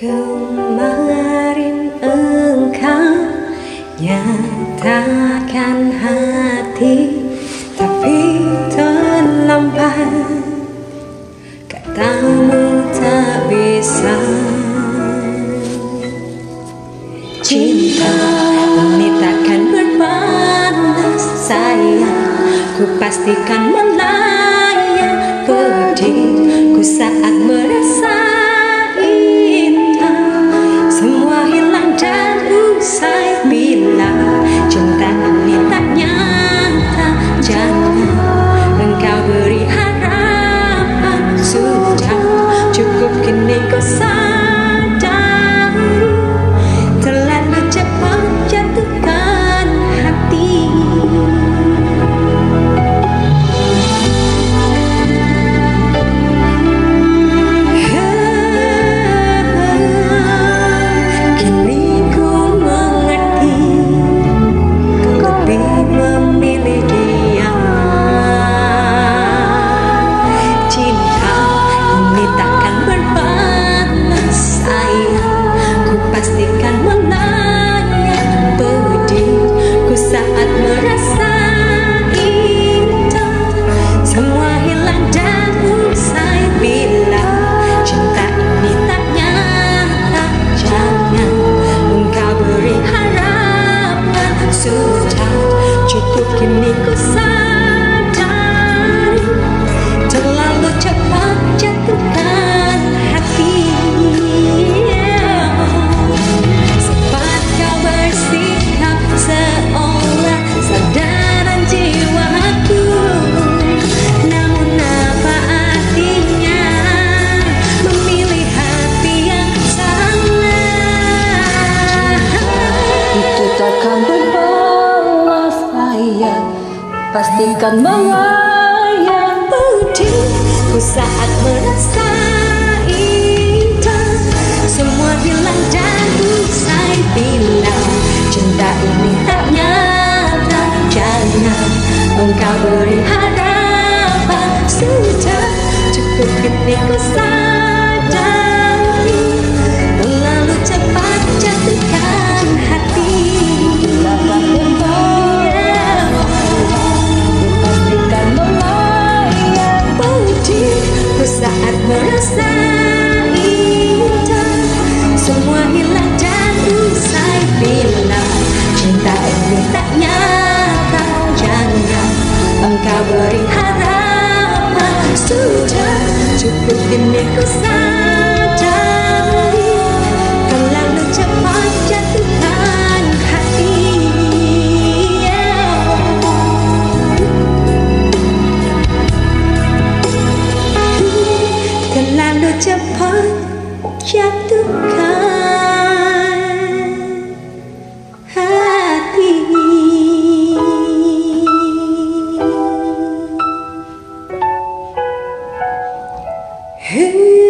Kemarin engkau nyatakan hati Tapi terlambat Katamu tak bisa. Cinta ini takkan berbalas sayang. Ku pastikan melayang pedihku saat merasa you que me coçar. Pastikan melayang pedihku saat merasa indah. Semua hilang dan usai bila Cinta ini tak nyata. Jangan engkau beri harapan Sudah cukup ini ku harapan Sudah cukup ini ku sadari Terlalu cepat jatuhkan hati Terlalu cepat jatuhkan Hey.